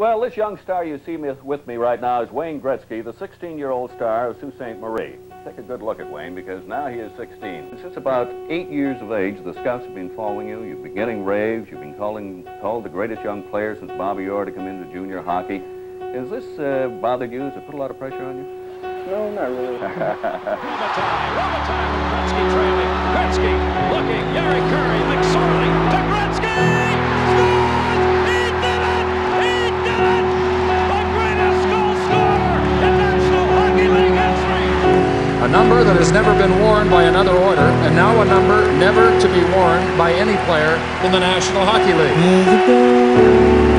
Well, this young star you see me, with me right now is Wayne Gretzky, the 16-year-old star of Sault Ste. Marie. Take a good look at Wayne because now he is 16. Since about eight years of age, the scouts have been following you. You've been getting raves. You've been calling, called the greatest young player since Bobby Orr to come into junior hockey. Has this uh, bothered you? Has it put a lot of pressure on you? No, not really. A number that has never been worn by another Oiler, and now a number never to be worn by any player in the National Hockey League.